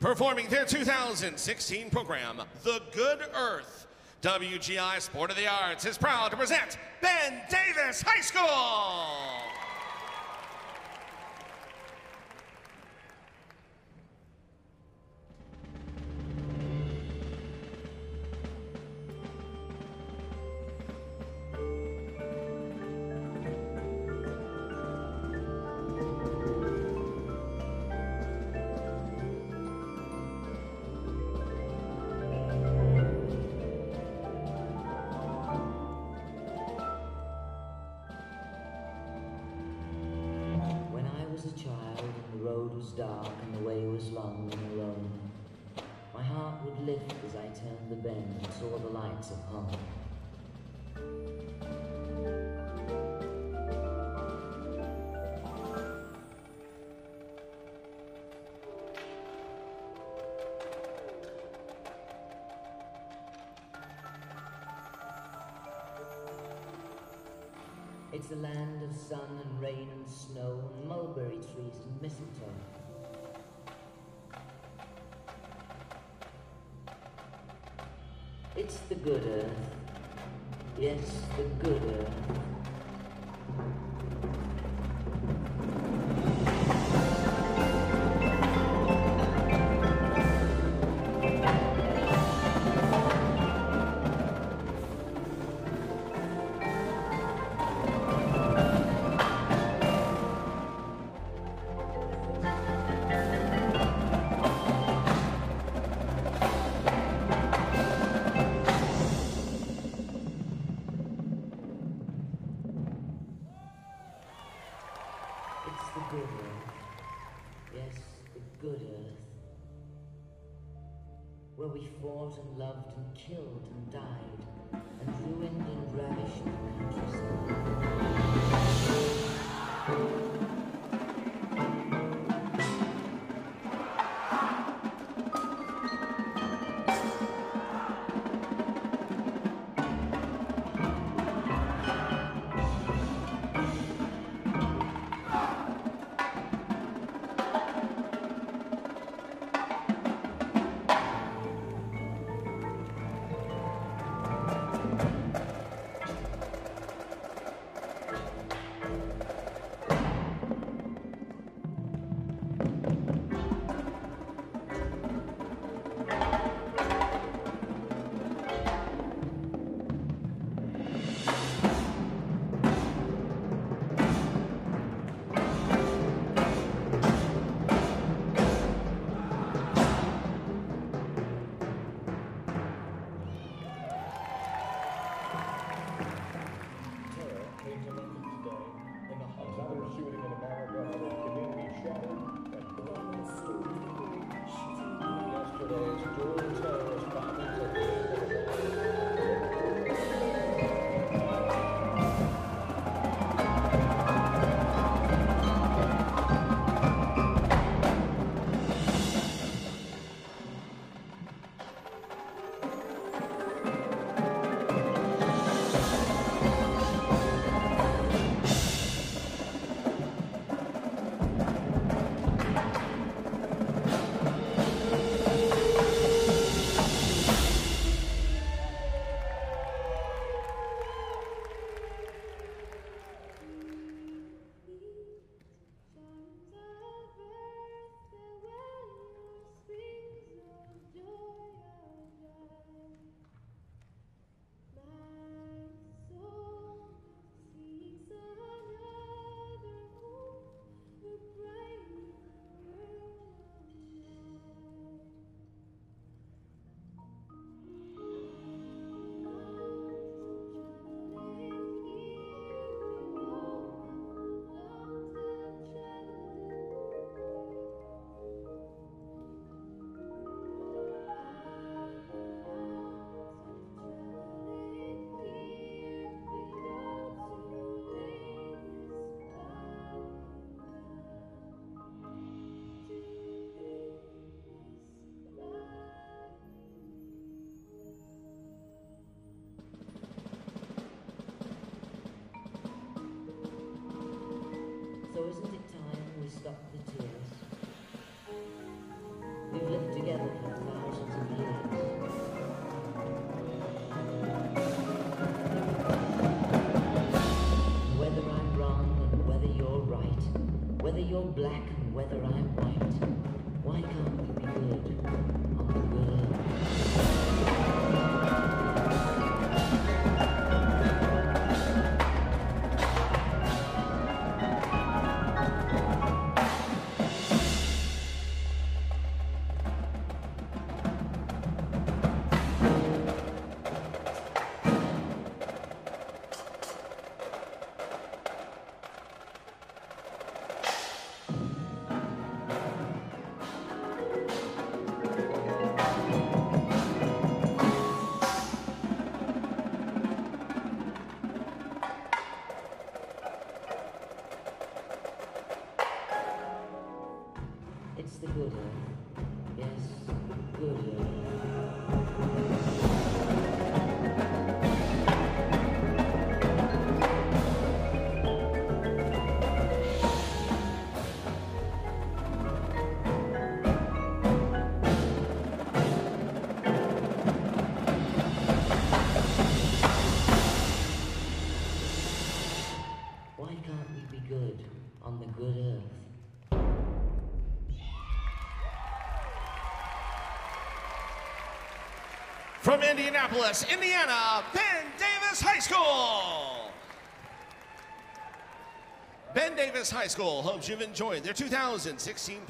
performing their 2016 program, The Good Earth. WGI Sport of the Arts is proud to present Ben Davis High School. Dark and the way was long and alone, my heart would lift as I turned the bend and saw the lights of home. It's the land of sun and rain and snow and mulberry trees and mistletoe. It's the good earth. Yes, the good earth. Good earth. Yes, the good earth. Where we fought and loved and killed and died and ruined and ravished the countryside. From Indianapolis, Indiana, Ben Davis High School. Ben Davis High School hopes you've enjoyed their 2016